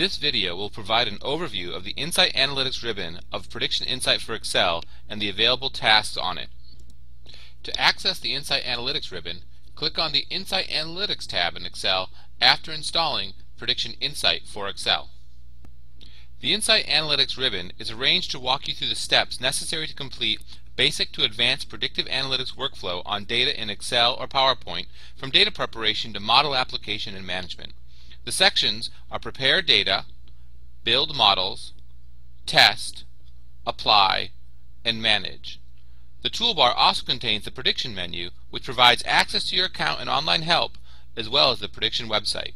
This video will provide an overview of the Insight Analytics ribbon of Predixion Insight for Excel and the available tasks on it. To access the Insight Analytics ribbon, click on the Insight Analytics tab in Excel after installing Predixion Insight for Excel. The Insight Analytics ribbon is arranged to walk you through the steps necessary to complete basic to advanced predictive analytics workflow on data in Excel or PowerPoint from data preparation to model application and management. The sections are Prepare Data, Build Models, Test, Apply, and Manage. The toolbar also contains the Predixion menu, which provides access to your account and online help, as well as the Predixion website.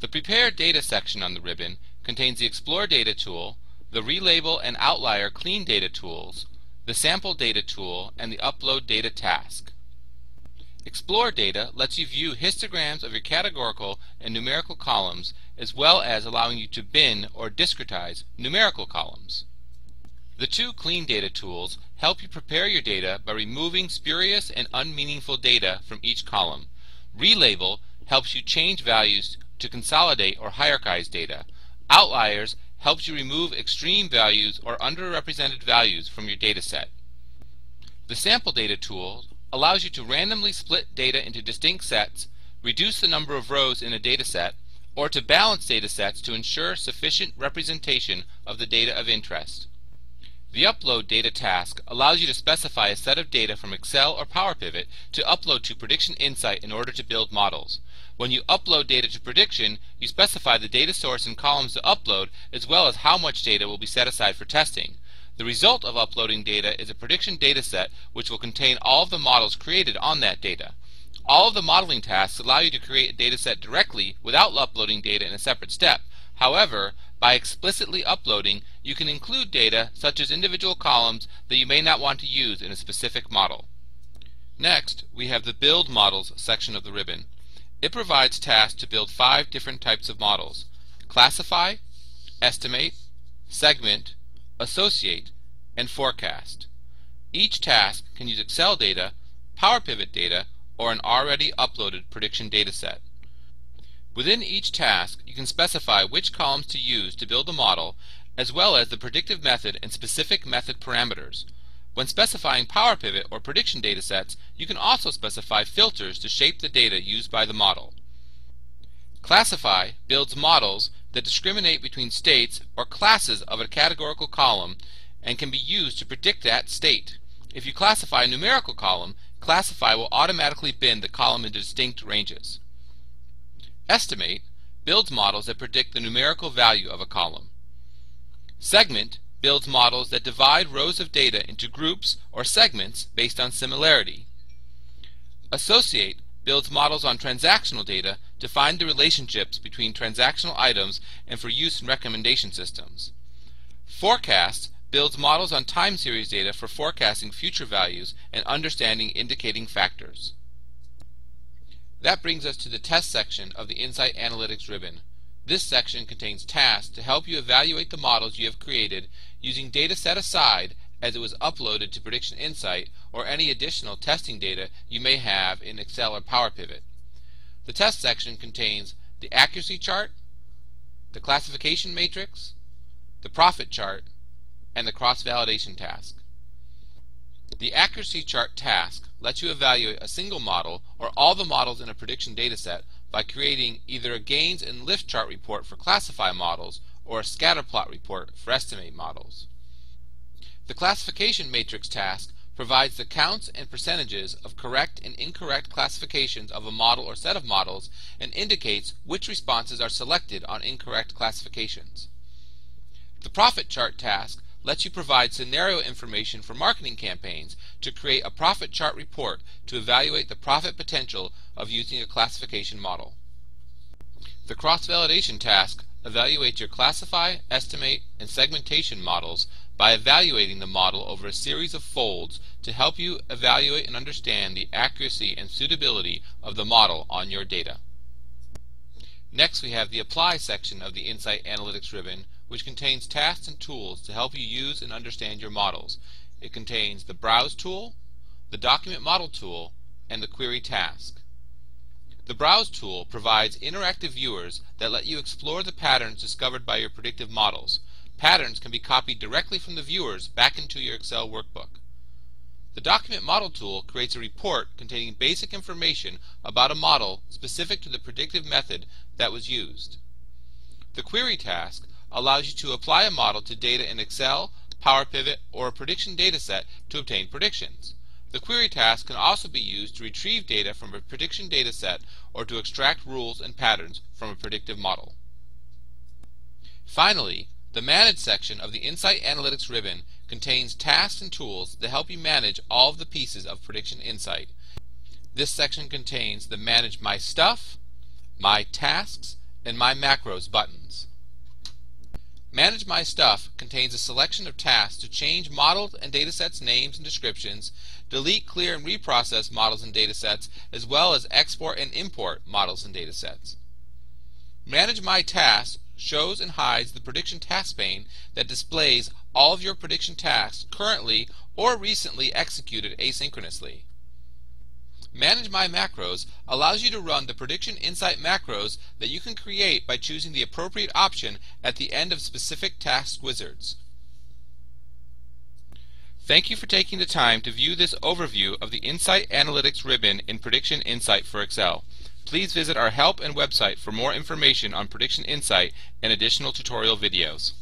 The Prepare Data section on the ribbon contains the Explore Data tool, the Relabel and Outlier Clean Data tools, the Sample Data tool, and the Upload Data task. Explore data lets you view histograms of your categorical and numerical columns as well as allowing you to bin or discretize numerical columns. The two Clean Data tools help you prepare your data by removing spurious and unmeaningful data from each column. Relabel helps you change values to consolidate or hierarchize data. Outliers helps you remove extreme values or underrepresented values from your data set. The Sample Data tool allows you to randomly split data into distinct sets, reduce the number of rows in a data set, or to balance data sets to ensure sufficient representation of the data of interest. The Upload Data task allows you to specify a set of data from Excel or PowerPivot to upload to Predixion Insight in order to build models. When you upload data to Predixion, you specify the data source and columns to upload as well as how much data will be set aside for testing. The result of uploading data is a prediction dataset which will contain all of the models created on that data. All of the modeling tasks allow you to create a dataset directly without uploading data in a separate step. However, by explicitly uploading, you can include data such as individual columns that you may not want to use in a specific model. Next, we have the Build Models section of the ribbon. It provides tasks to build five different types of models. Classify, Estimate, Segment, associate, and forecast. Each task can use Excel data, PowerPivot data, or an already uploaded prediction dataset. Within each task, you can specify which columns to use to build a model, as well as the predictive method and specific method parameters. When specifying PowerPivot or prediction datasets, you can also specify filters to shape the data used by the model. Classify builds models that discriminate between states or classes of a categorical column and can be used to predict that state. If you classify a numerical column, Classify will automatically bin the column into distinct ranges. Estimate builds models that predict the numerical value of a column. Segment builds models that divide rows of data into groups or segments based on similarity. Associate builds models on transactional data to find the relationships between transactional items and for use in recommendation systems. Forecast builds models on time series data for forecasting future values and understanding indicating factors. That brings us to the test section of the Insight Analytics ribbon. This section contains tasks to help you evaluate the models you have created using data set aside as it was uploaded to Predixion Insight or any additional testing data you may have in Excel or PowerPivot. The test section contains the accuracy chart, the classification matrix, the profit chart, and the cross-validation task. The accuracy chart task lets you evaluate a single model or all the models in a prediction dataset by creating either a gains and lift chart report for classify models or a scatter plot report for estimate models. The classification matrix task provides the counts and percentages of correct and incorrect classifications of a model or set of models and indicates which responses are selected on incorrect classifications. The profit chart task lets you provide scenario information for marketing campaigns to create a profit chart report to evaluate the profit potential of using a classification model. The cross-validation task evaluates your classify, estimate, and segmentation models by evaluating the model over a series of folds to help you evaluate and understand the accuracy and suitability of the model on your data. Next we have the Apply section of the Insight Analytics ribbon which contains tasks and tools to help you use and understand your models. It contains the Browse tool, the Document Model tool, and the Query task. The Browse tool provides interactive viewers that let you explore the patterns discovered by your predictive models. Patterns can be copied directly from the viewers back into your Excel workbook. The Document Model tool creates a report containing basic information about a model specific to the predictive method that was used. The Query task allows you to apply a model to data in Excel, Power Pivot, or a prediction dataset to obtain predictions. The query task can also be used to retrieve data from a prediction dataset or to extract rules and patterns from a predictive model. Finally, the Manage section of the Insight Analytics ribbon contains tasks and tools that help you manage all of the pieces of Predixion Insight. This section contains the Manage My Stuff, My Tasks, and My Macros buttons. Manage My Stuff contains a selection of tasks to change models and datasets names and descriptions, delete, clear, and reprocess models and datasets, as well as export and import models and datasets. Manage My Tasks shows and hides the prediction task pane that displays all of your prediction tasks currently or recently executed asynchronously. Manage My Macros allows you to run the Predixion Insight macros that you can create by choosing the appropriate option at the end of specific task wizards. Thank you for taking the time to view this overview of the Insight Analytics ribbon in Predixion Insight for Excel. Please visit our help and website for more information on Predixion Insight and additional tutorial videos.